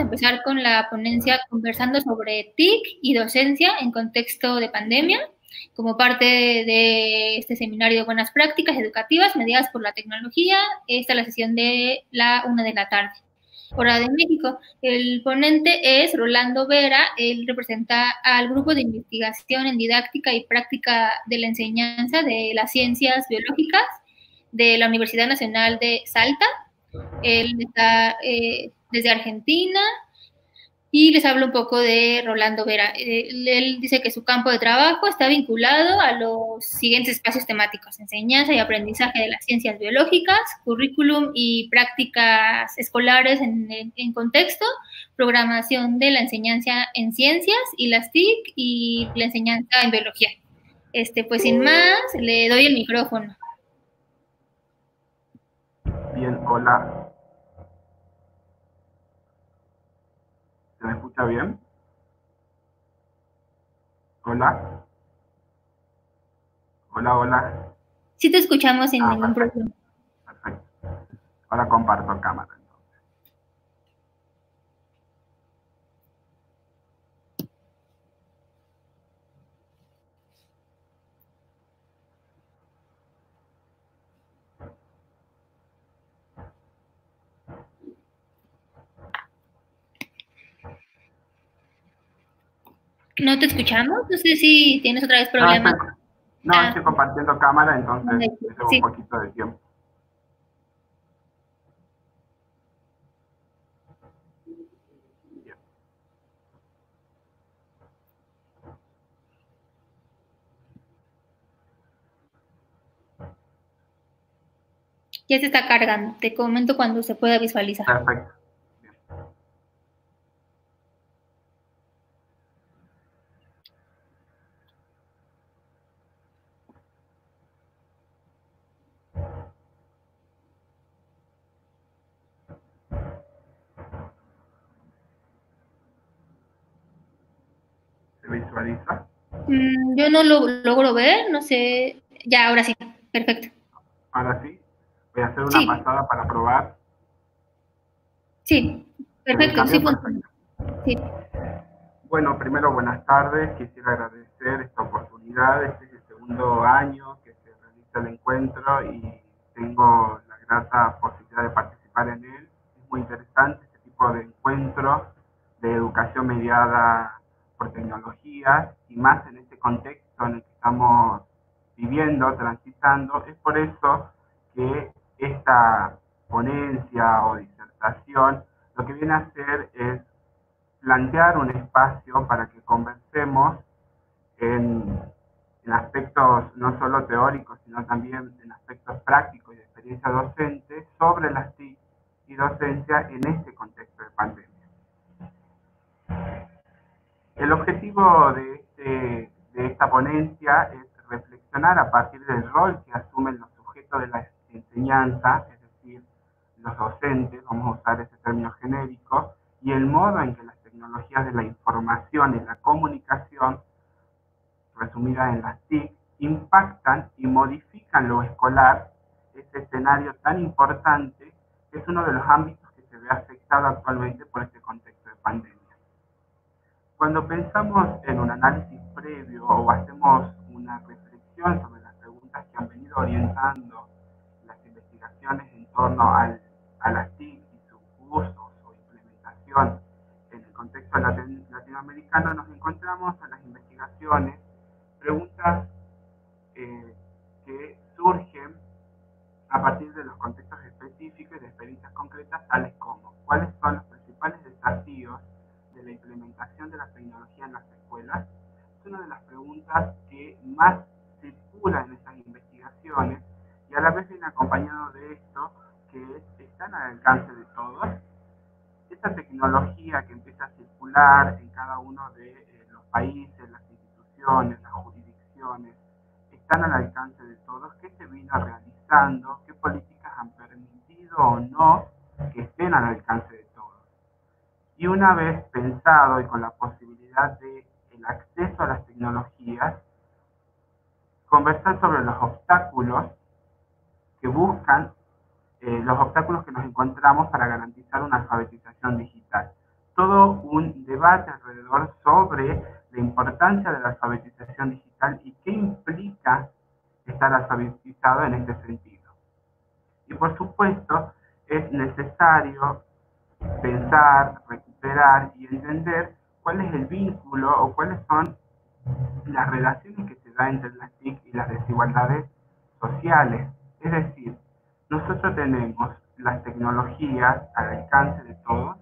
a empezar con la ponencia conversando sobre TIC y docencia en contexto de pandemia, como parte de este seminario de buenas prácticas educativas mediadas por la tecnología. Esta es la sesión de la una de la tarde. Hora de México. El ponente es Rolando Vera, él representa al grupo de investigación en didáctica y práctica de la enseñanza de las ciencias biológicas de la Universidad Nacional de Salta. Él está eh, desde Argentina y les hablo un poco de Rolando Vera. Eh, él dice que su campo de trabajo está vinculado a los siguientes espacios temáticos, enseñanza y aprendizaje de las ciencias biológicas, currículum y prácticas escolares en, contexto, programación de la enseñanza en ciencias y las TIC y la enseñanza en biología. Este, pues sin más, le doy el micrófono. Bien, hola. ¿Se me escucha bien? Hola. Hola, hola. Sí te escuchamos sin ah, ningún problema. Perfecto. Ahora comparto cámara. No te escuchamos, no sé si tienes otra vez problemas. No, ah. estoy, compartiendo cámara, entonces tengo un poquito de tiempo. Ya se está cargando. Te comento cuando se pueda visualizar. Perfecto. Yo no lo logro ver, no sé. Ya, ahora sí, perfecto. Ahora sí. Voy a hacer una pasada para probar. Sí, perfecto, sí Sí. Bueno, primero buenas tardes. Quisiera agradecer esta oportunidad. Este es el segundo año que se realiza el encuentro y tengo la grata posibilidad de participar en él. Es muy interesante este tipo de encuentro de educación mediada por tecnologías y más en este contexto en el que estamos viviendo, transitando. Es por eso que esta ponencia o disertación lo que viene a hacer es plantear un espacio para que conversemos en, aspectos no solo teóricos, sino también en aspectos prácticos y de experiencia docente sobre las TIC y docencia en este contexto de pandemia. El objetivo de, este, de esta ponencia es reflexionar a partir del rol que asumen los sujetos de la enseñanza, es decir, los docentes, vamos a usar ese término genérico, y el modo en que las tecnologías de la información y la comunicación, resumidas en las TIC, impactan y modifican lo escolar, ese escenario tan importante, que es uno de los ámbitos que se ve afectado actualmente por este contexto de pandemia. Cuando pensamos en un análisis previo o hacemos una reflexión sobre las preguntas que han venido orientando las investigaciones en torno al, a las TIC y sus usos o implementación en el contexto latinoamericano, nos encontramos en las investigaciones preguntas eh, que surgen a partir de los contextos específicos y de experiencias concretas, tales como cuáles son los principales desafíos de la implementación de la tecnología en las escuelas es una de las preguntas que más circula en estas investigaciones y a la vez viene acompañado de esto que están al alcance de todos. Esta tecnología que empieza a circular en cada uno de eh, los países, las instituciones, las jurisdicciones, están al alcance de todos, qué se vino realizando, qué políticas han permitido o no que estén al alcance de y una vez pensado y con la posibilidad de acceso a las tecnologías, conversar sobre los obstáculos que buscan, eh, los obstáculos que nos encontramos para garantizar una alfabetización digital. debate alrededor sobre la importancia de la alfabetización digital y qué implica estar alfabetizado en este sentido. Y por supuesto, es necesario pensar, recuperar y entender cuál es el vínculo o cuáles son las relaciones que se dan entre las TIC y las desigualdades sociales. Es decir, nosotros tenemos las tecnologías al alcance de todos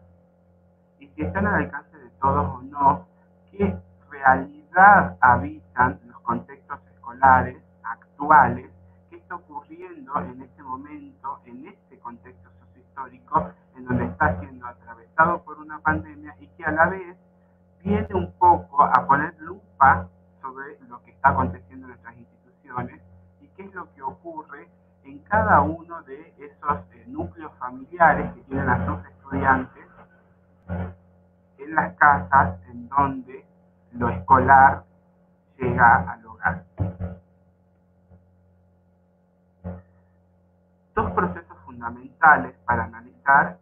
y si están al alcance de todos o no, qué realidad habitan los contextos escolares actuales, qué está ocurriendo en este momento, en este contexto sociohistórico, en donde está siendo atravesado por una pandemia y que a la vez viene un poco a poner lupa sobre lo que está aconteciendo en nuestras instituciones y qué es lo que ocurre en cada uno de esos eh, núcleos familiares que tienen a sus estudiantes en las casas en donde lo escolar llega al hogar. Dos procesos fundamentales para analizar.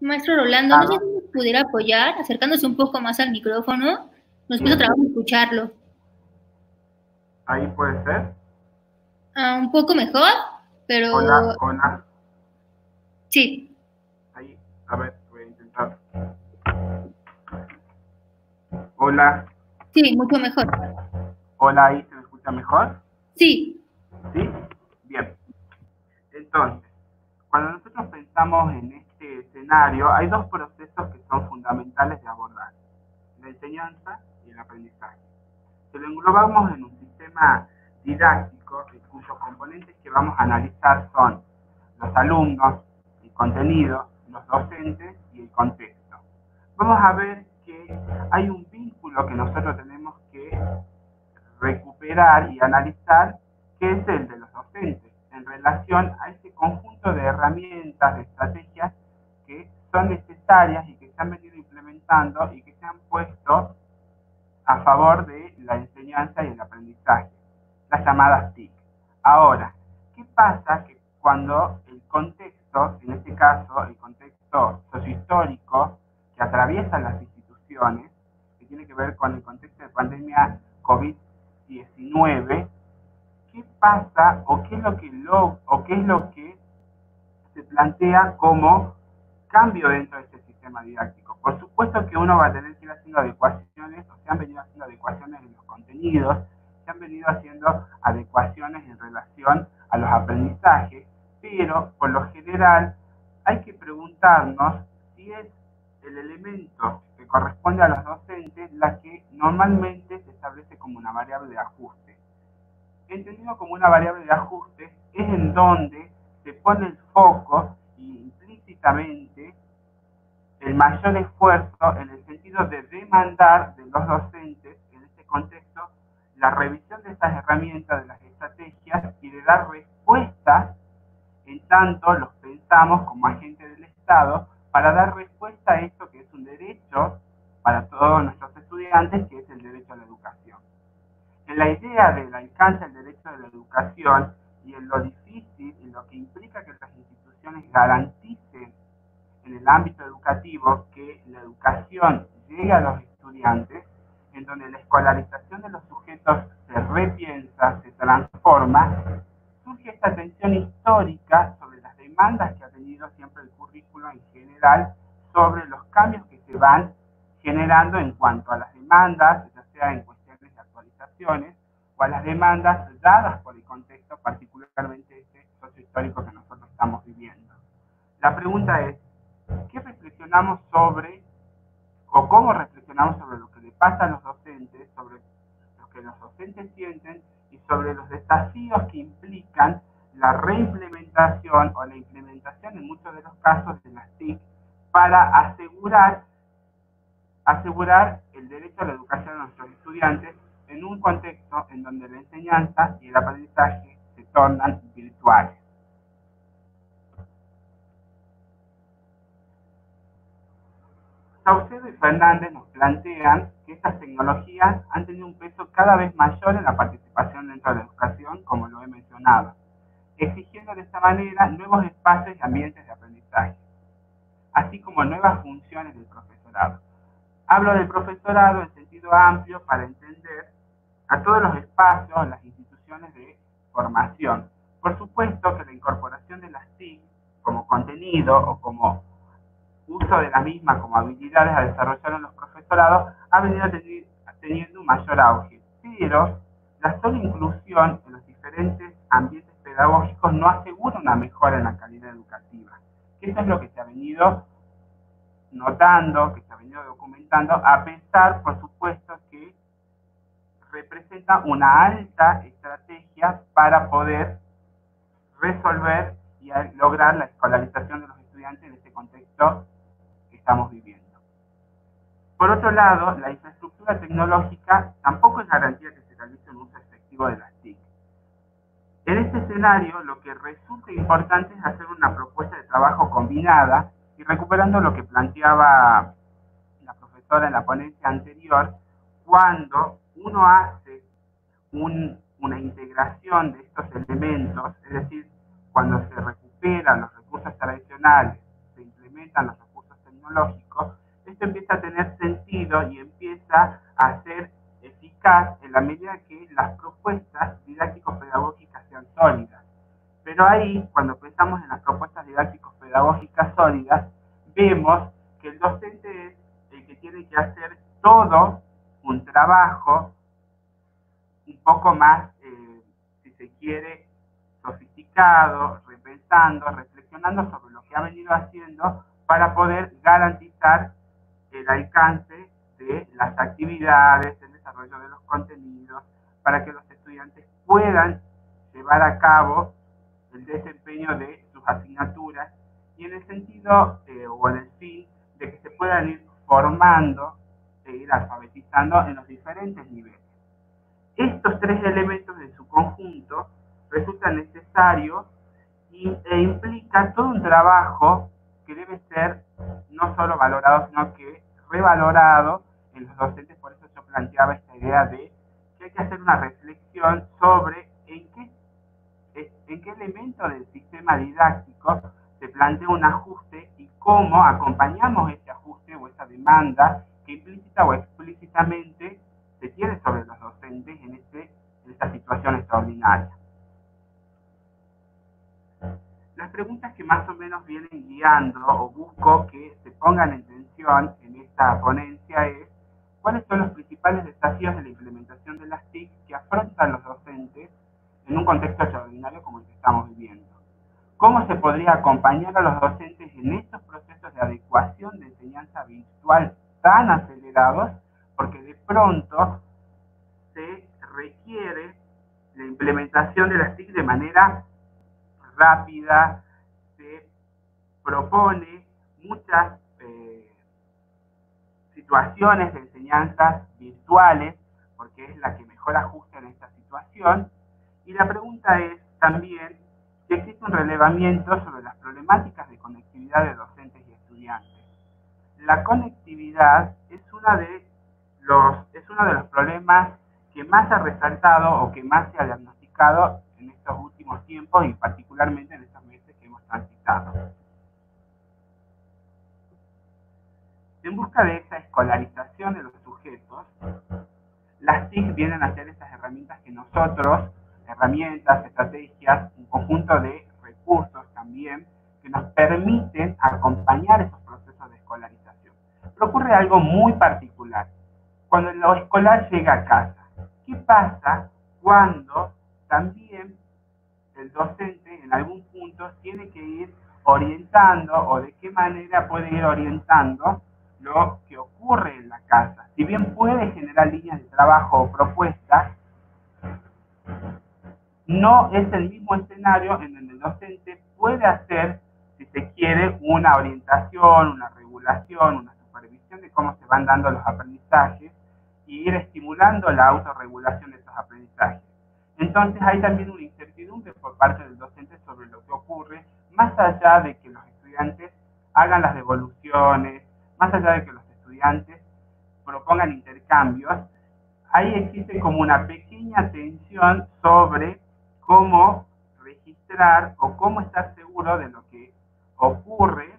Maestro Rolando, no sé si nos pudiera apoyar acercándose un poco más al micrófono. Nos cuesta trabajo escucharlo. Ahí puede ser. Ah, un poco mejor, pero... Hola, hola. Sí. Ahí, a ver, voy a intentar. Hola. Sí, mucho mejor. Hola, ahí se me escucha mejor. Sí. ¿Sí? Bien. Entonces, cuando nosotros pensamos en este escenario, hay dos procesos que son fundamentales de abordar. La enseñanza y el aprendizaje. Si lo englobamos en un sistema didáctico, cuyos componentes que vamos a analizar son los alumnos, el contenido, los docentes y el contexto. Vamos a ver que hay un vínculo que nosotros tenemos que recuperar y analizar, que es el de los docentes, en relación a ese conjunto de herramientas, de estrategias son necesarias y que se han venido implementando y que se han puesto a favor de la enseñanza y el aprendizaje, las llamadas TIC. Ahora, ¿qué pasa que cuando el contexto, en este caso el contexto sociohistórico que atraviesa las instituciones, que tiene que ver con el contexto de pandemia COVID-19, ¿qué pasa o qué es lo que lo, o qué es lo que se plantea como cambio dentro de este sistema didáctico? Por supuesto que uno va a tener que ir haciendo adecuaciones, o se han venido haciendo adecuaciones en los contenidos, se han venido haciendo adecuaciones en relación a los aprendizajes, pero por lo general hay que preguntarnos si es el elemento que corresponde a los docentes la que normalmente se establece como una variable de ajuste. Entendido como una variable de ajuste es en donde se pone el foco implícitamente el mayor esfuerzo en el sentido de demandar de los docentes en este contexto la revisión de estas herramientas, de las estrategias y de dar respuestas en tanto los pensamos como agentes del Estado para dar respuesta a esto que es un derecho para todos nuestros estudiantes, que es el derecho a la educación. En la idea del alcance del derecho a la educación y en lo difícil y lo que implica que las instituciones garanticen en el ámbito educativo que la educación llegue a los estudiantes, en donde la escolarización de los sujetos se repiensa, se transforma, surge esta tensión histórica sobre las demandas que ha tenido siempre el currículo en general, sobre los cambios que se van generando en cuanto a las demandas, ya sea en cuestiones de actualizaciones, o a las demandas dadas por el contexto, particularmente este sociohistórico que nosotros estamos viviendo. La pregunta es, ¿qué reflexionamos sobre o cómo reflexionamos sobre lo que le pasa a los docentes, sobre lo que los docentes sienten y sobre los desafíos que implican la reimplementación o la implementación en muchos de los casos de las TIC para asegurar, asegurar el derecho a la educación de nuestros estudiantes en un contexto en donde la enseñanza y el aprendizaje se tornan virtuales. Saucedo y Fernández nos plantean estas tecnologías han tenido un peso cada vez mayor en la participación dentro de la educación, como lo he mencionado, exigiendo de esta manera nuevos espacios y ambientes de aprendizaje, así como nuevas funciones del profesorado. Hablo del profesorado en sentido amplio para entender a todos los espacios, las instituciones de formación. Por supuesto que la incorporación de las TIC como contenido o como uso de la misma como habilidades a desarrollar en los profesorados ha venido teniendo un mayor auge. Pero la sola inclusión en los diferentes ambientes pedagógicos no asegura una mejora en la calidad educativa. Que eso es lo que se ha venido notando, que se ha venido documentando, a pesar, por supuesto, que representa una alta estrategia para poder resolver y lograr la escolarización de los estudiantes en este contexto que estamos viviendo. Por otro lado, la infraestructura tecnológica tampoco es garantía que se realice un uso efectivo de las TIC. En este escenario, lo que resulta importante es hacer una propuesta de trabajo combinada y recuperando lo que planteaba la profesora en la ponencia anterior, cuando uno hace una integración de estos elementos, es decir, cuando se recuperan los recursos tradicionales, se implementan los recursos tecnológicos, esto empieza a tener sentido y empieza a ser eficaz en la medida que las propuestas didáctico-pedagógicas sean sólidas. Pero ahí, cuando pensamos en las propuestas didácticos pedagógicas sólidas, vemos que el docente es el que tiene que hacer todo un trabajo un poco más, eh, si se quiere, sofisticado, repensando, reflexionando sobre lo que ha venido haciendo para poder garantizar el alcance de las actividades, el desarrollo de los contenidos, para que los estudiantes puedan llevar a cabo el desempeño de sus asignaturas y en el sentido eh, o en el fin de que se puedan ir formando e ir alfabetizando en los diferentes niveles. Estos tres elementos en su conjunto resultan necesarios e implica todo un trabajo que debe ser no solo valorado, sino que revalorado en los docentes. Por eso yo planteaba esta idea de que hay que hacer una reflexión sobre en qué, en qué elemento del sistema didáctico se plantea un ajuste y cómo acompañamos ese ajuste o esa demanda que implícita o explícitamente se tiene sobre los docentes en, este, en esta situación extraordinaria. Las preguntas que más o menos vienen guiando o busco que se pongan en tensión en esta ponencia es cuáles son los principales desafíos de la implementación de las TIC que afrontan los docentes en un contexto extraordinario como el que estamos viviendo cómo se podría acompañar a los docentes en estos procesos de adecuación de enseñanza virtual tan acelerados, porque de pronto se requiere la implementación de las TIC de manera rápida, se propone muchas situaciones de enseñanzas virtuales, porque es la que mejor ajusta en esta situación, y la pregunta es también que existe un relevamiento sobre las problemáticas de conectividad de docentes y estudiantes. La conectividad es, es uno de los problemas que más ha resaltado o que más se ha diagnosticado en estos últimos tiempos y particularmente en estos meses que hemos transitado. En busca de esa escolarización de los sujetos, las TIC vienen a ser esas herramientas que nosotros herramientas, estrategias, un conjunto de recursos también que nos permiten acompañar esos procesos de escolarización. Pero ocurre algo muy particular. Cuando lo escolar llega a casa, ¿qué pasa cuando también el docente en algún punto tiene que ir orientando o de qué manera puede ir orientando lo que ocurre en la casa? Si bien puede generar líneas de trabajo o propuestas, no es el mismo escenario en donde el docente puede hacer, si se quiere, una orientación, una regulación, una supervisión de cómo se van dando los aprendizajes y ir estimulando la autorregulación de esos aprendizajes. Entonces hay también una incertidumbre por parte del docente sobre lo que ocurre, más allá de que los estudiantes hagan las devoluciones, más allá de que los estudiantes propongan intercambios, ahí existe como una pequeña tensión sobre cómo registrar o cómo estar seguro de lo que ocurre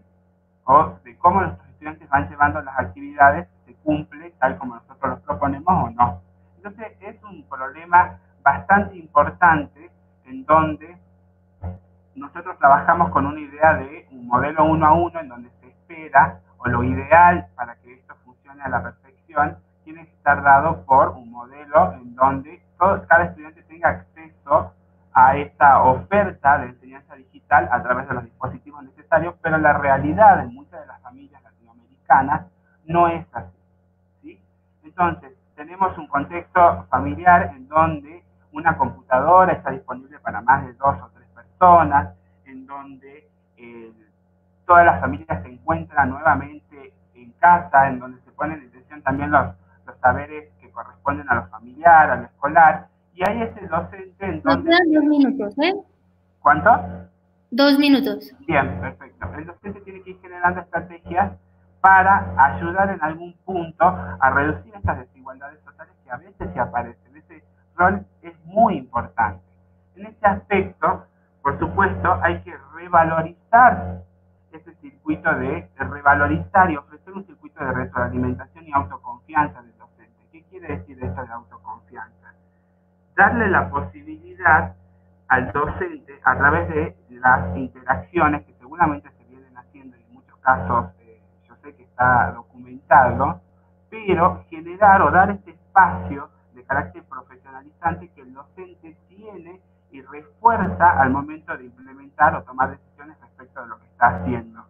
o de cómo nuestros estudiantes van llevando las actividades, se cumple tal como nosotros lo proponemos o no. Entonces es un problema bastante importante en donde nosotros trabajamos con una idea de un modelo uno a uno en donde se espera o lo ideal para que esto funcione a la perfección tiene que estar dado por un modelo en donde cada estudiante tenga acceso a esta oferta de enseñanza digital a través de los dispositivos necesarios, pero la realidad en muchas de las familias latinoamericanas no es así. ¿sí? Entonces, tenemos un contexto familiar en donde una computadora está disponible para más de dos o tres personas, en donde eh, todas las familias casa, en donde se ponen en atención también los, los saberes que corresponden a lo familiar, a lo escolar, y hay ese docente en donde... dos minutos, ¿eh? ¿Cuánto? Dos minutos. Bien, perfecto. El docente tiene que ir generando estrategias para ayudar en algún punto a reducir estas desigualdades sociales que a veces se aparecen. Ese rol es muy importante. En este aspecto, por supuesto, hay que revalorizar ese circuito de, revalorizar y ofrecer circuito de retroalimentación y autoconfianza del docente. ¿Qué quiere decir esto de autoconfianza? darle la posibilidad al docente a través de las interacciones que seguramente se vienen haciendo y en muchos casos eh, yo sé que está documentado, pero generar o dar este espacio de carácter profesionalizante que el docente tiene y refuerza al momento de implementar o tomar decisiones respecto de lo que está haciendo.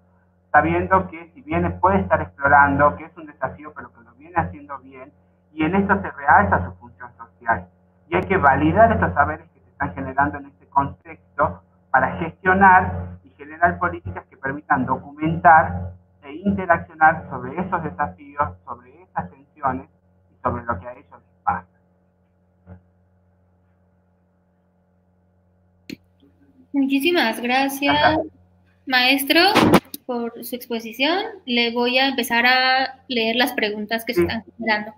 Sabiendo que si bien puede estar explorando, que es un desafío, pero que lo viene haciendo bien, y en esto se realza su función social. Y hay que validar estos saberes que se están generando en este contexto para gestionar y generar políticas que permitan documentar e interaccionar sobre esos desafíos, sobre esas tensiones y sobre lo que a ellos les pasa. Muchísimas gracias, maestro, por su exposición. Le voy a empezar a leer las preguntas que se están generando.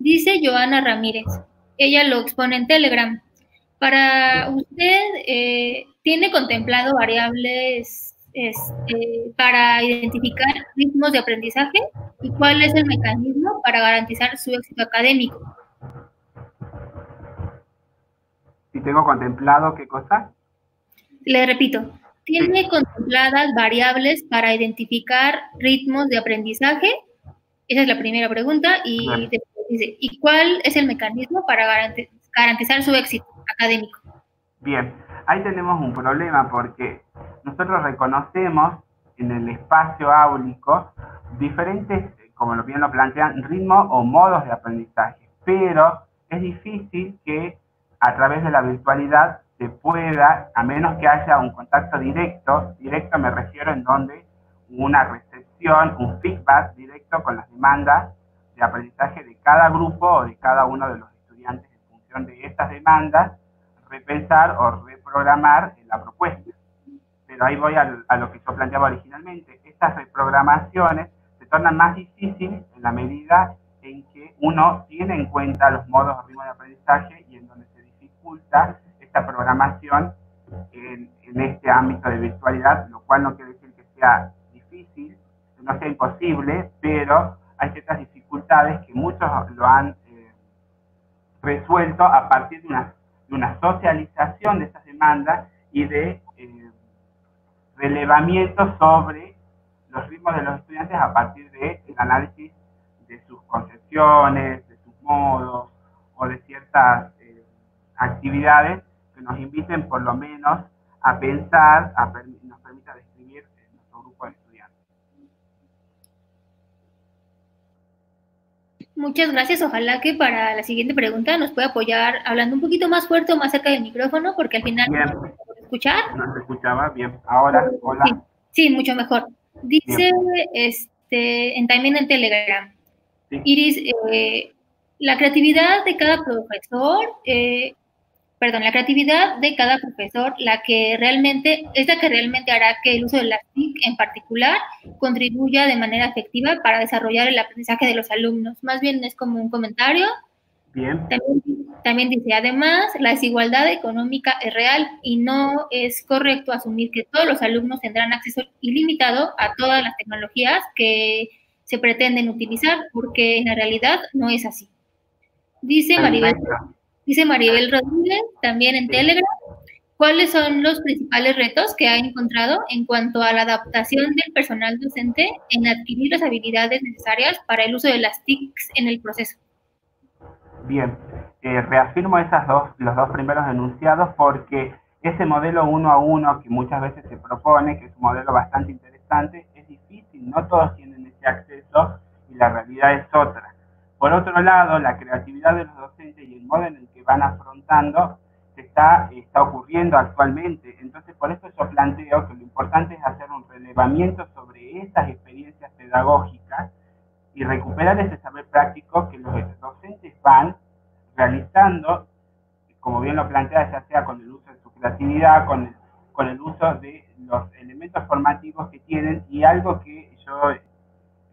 Dice Joana Ramírez ella lo expone en Telegram. Para usted, eh, ¿tiene contemplado variables este, para identificar ritmos de aprendizaje? ¿Y cuál es el mecanismo para garantizar su éxito académico? ¿Si tengo contemplado qué cosa? Le repito, ¿tiene contempladas variables para identificar ritmos de aprendizaje? Esa es la primera pregunta. Y ¿y cuál es el mecanismo para garantizar su éxito académico? Bien, ahí tenemos un problema porque nosotros reconocemos en el espacio áulico diferentes, como lo bien lo plantean, ritmos o modos de aprendizaje, pero es difícil que a través de la virtualidad se pueda, a menos que haya un contacto directo, directo me refiero en donde una recepción, un feedback directo con las demandas de aprendizaje de cada grupo o de cada uno de los estudiantes en función de estas demandas, repensar o reprogramar la propuesta. Pero ahí voy a, lo que yo planteaba originalmente. Estas reprogramaciones se tornan más difíciles en la medida en que uno tiene en cuenta los modos o ritmos de aprendizaje y en donde se dificulta programación en, este ámbito de virtualidad, lo cual no quiere decir que sea difícil, no sea imposible, pero hay ciertas dificultades que muchos lo han eh, resuelto a partir de una, de una, socialización de esas demandas y de eh, relevamiento sobre los ritmos de los estudiantes a partir del análisis de sus concepciones, de sus modos o de ciertas eh, actividades que nos inviten por lo menos a pensar, a nos permita describir nuestro grupo de Muchas gracias. Ojalá que para la siguiente pregunta nos pueda apoyar hablando un poquito más fuerte o más cerca del micrófono, porque al final bien. no se escuchar. No se escuchaba bien. Ahora, hola. Sí, mucho mejor. Dice este, en, también en Telegram, Iris, eh, la creatividad de cada profesor eh, perdón, la creatividad de cada profesor, la que realmente, es la que realmente hará que el uso de las TIC en particular contribuya de manera efectiva para desarrollar el aprendizaje de los alumnos. Más bien es como un comentario. Bien. También, dice, además, la desigualdad económica es real y no es correcto asumir que todos los alumnos tendrán acceso ilimitado a todas las tecnologías que se pretenden utilizar, porque en la realidad no es así. Dice Maribel, dice Maribel Rodríguez, también en Telegram, ¿cuáles son los principales retos que ha encontrado en cuanto a la adaptación del personal docente en adquirir las habilidades necesarias para el uso de las TICs en el proceso? Bien, eh, reafirmo esas dos, los dos primeros enunciados porque ese modelo uno a uno que muchas veces se propone, que es un modelo bastante interesante, es difícil, no todos tienen ese acceso y la realidad es otra. Por otro lado, la creatividad de los docentes y el modo en el que van afrontando está, está ocurriendo actualmente. Entonces, por eso yo planteo que lo importante es hacer un relevamiento sobre esas experiencias pedagógicas y recuperar ese saber práctico que los docentes van realizando, como bien lo plantea, ya sea con el uso de su creatividad, con el, con el uso de los elementos formativos que tienen y algo que yo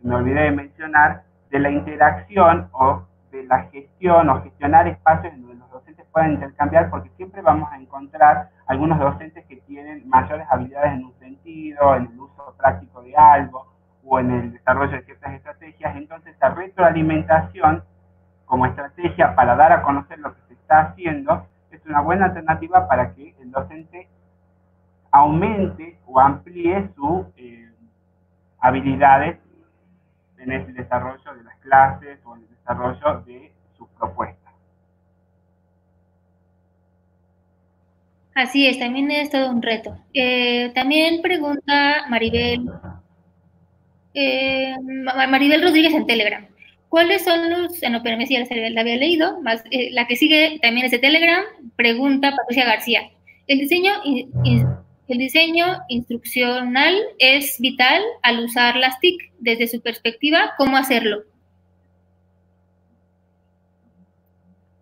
me olvidé de mencionar, de la interacción o de la gestión o gestionar espacios en donde los docentes puedan intercambiar, porque siempre vamos a encontrar algunos docentes que tienen mayores habilidades en un sentido, en el uso práctico de algo o en el desarrollo de ciertas estrategias. Entonces, la retroalimentación como estrategia para dar a conocer lo que se está haciendo es una buena alternativa para que el docente aumente o amplíe sus eh, habilidades en el desarrollo de las clases o en el desarrollo de sus propuestas. Así es, también es todo un reto. Eh, también pregunta Maribel, eh, Maribel Rodríguez en Telegram. ¿Cuáles son los, no, pero me la había leído, más, eh, la que sigue también es de Telegram, pregunta Patricia García. El diseño, el diseño instruccional es vital al usar las TIC. Desde su perspectiva, ¿cómo hacerlo?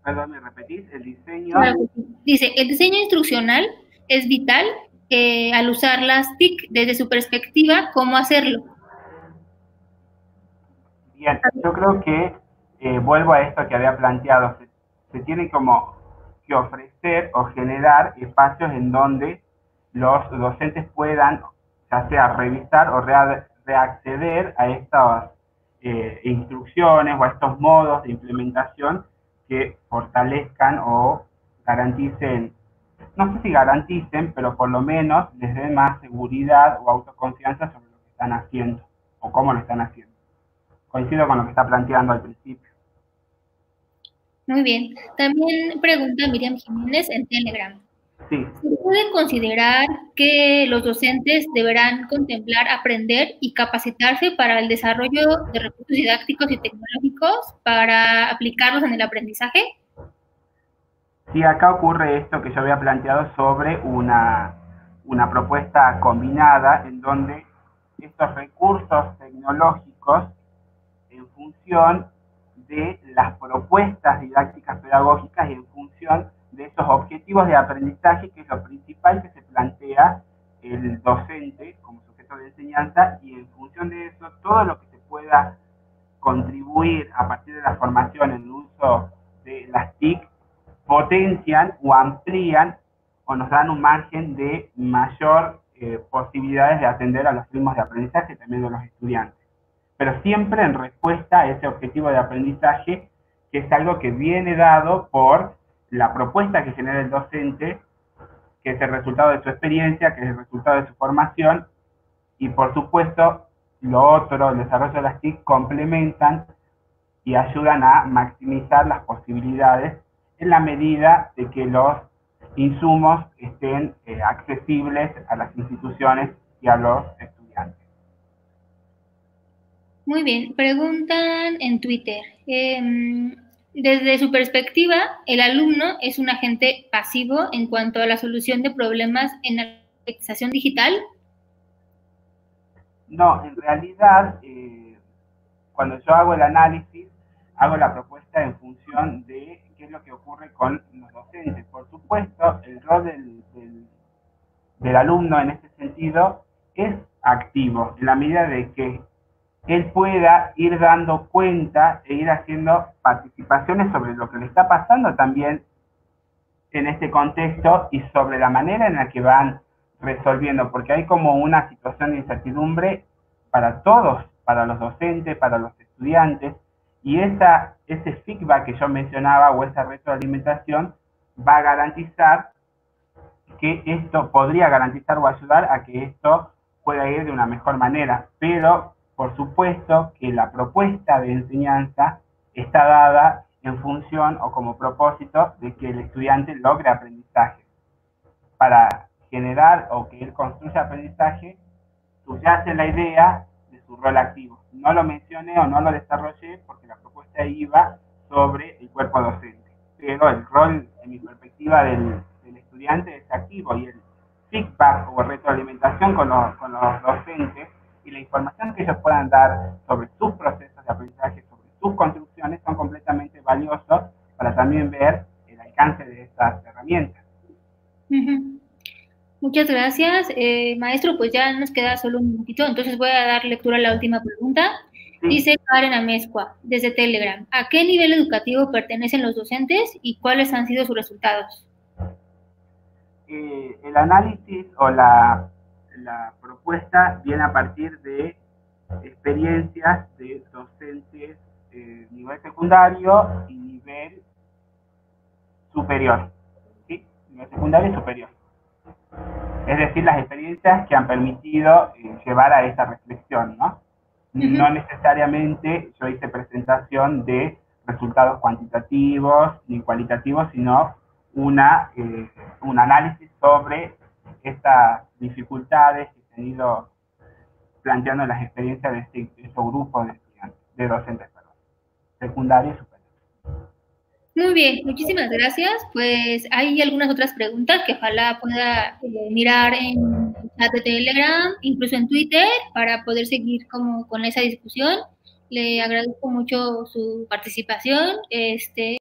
Perdón, ¿me repetís? El diseño... Dice, el diseño instruccional es vital eh, al usar las TIC. Desde su perspectiva, ¿cómo hacerlo? Bien, yo creo que eh, vuelvo a esto que había planteado. Se, tiene como que ofrecer o generar espacios en donde los docentes puedan, ya sea revisar o reacceder a estas eh, instrucciones o a estos modos de implementación que fortalezcan o garanticen, no sé si garanticen, pero por lo menos les den más seguridad o autoconfianza sobre lo que están haciendo o cómo lo están haciendo coincido con lo que está planteando al principio. Muy bien. También pregunta Miriam Jiménez en Telegram. Sí. ¿Se puede considerar que los docentes deberán contemplar, aprender y capacitarse para el desarrollo de recursos didácticos y tecnológicos para aplicarlos en el aprendizaje? Sí, acá ocurre esto que yo había planteado sobre una, una propuesta combinada en donde estos recursos tecnológicos en función de las propuestas didácticas pedagógicas y en función de esos objetivos de aprendizaje, que es lo principal que se plantea el docente como sujeto de enseñanza, y en función de eso, todo lo que se pueda contribuir a partir de la formación en el uso de las TIC, potencian o amplían o nos dan un margen de mayor eh, posibilidades de atender a los ritmos de aprendizaje también de los estudiantes. Pero siempre en respuesta a ese objetivo de aprendizaje, que es algo que viene dado por la propuesta que genera el docente, que es el resultado de su experiencia, que es el resultado de su formación, y por supuesto, lo otro, el desarrollo de las TIC, complementan y ayudan a maximizar las posibilidades en la medida de que los insumos estén eh, accesibles a las instituciones y a los estudiantes. Muy bien, preguntan en Twitter. Em, desde su perspectiva, el alumno es un agente pasivo en cuanto a la solución de problemas en la alfabetización digital. No, en realidad, eh, cuando yo hago el análisis, hago la propuesta en función de qué es lo que ocurre con los docentes. Por supuesto, el rol del, del alumno en este sentido es activo, en la medida de que él pueda ir dando cuenta e ir haciendo participaciones sobre lo que le está pasando también en este contexto y sobre la manera en la que van resolviendo, porque hay como una situación de incertidumbre para todos para los docentes, para los estudiantes, y esa, ese feedback que yo mencionaba o esa retroalimentación va a garantizar que esto podría garantizar o ayudar a que esto pueda ir de una mejor manera, pero por supuesto que la propuesta de enseñanza está dada en función o como propósito de que el estudiante logre aprendizaje. Para generar o que él construya aprendizaje, subyace la idea de su rol activo. No lo mencioné o no lo desarrollé porque la propuesta iba sobre el cuerpo docente, pero el rol, en mi perspectiva, del, estudiante es activo y el feedback o retroalimentación con los, con los docentes y la información que ellos puedan dar sobre sus procesos de aprendizaje, sobre sus construcciones, son completamente valiosos para también ver el alcance de estas herramientas. Muchas gracias, eh, maestro. Pues ya nos queda solo un minutito, entonces voy a dar lectura a la última pregunta. Dice Karen Amezcua, desde Telegram, ¿a qué nivel educativo pertenecen los docentes y cuáles han sido sus resultados? Eh, el análisis o la la propuesta viene a partir de experiencias de docentes eh, nivel secundario y nivel superior. ¿sí? Nivel secundario y superior. Es decir, las experiencias que han permitido eh, llevar a esta reflexión, ¿no? No necesariamente yo hice presentación de resultados cuantitativos ni cualitativos, sino una, eh, un análisis sobre estas dificultades que se han ido planteando en las experiencias de, este, estos grupos de estudiantes, de docentes, perdón, secundaria y superior. Muy bien, muchísimas gracias. Pues hay algunas otras preguntas que ojalá pueda eh, mirar en chat de Telegram, incluso en Twitter, para poder seguir como con esa discusión. Le agradezco mucho su participación. Este,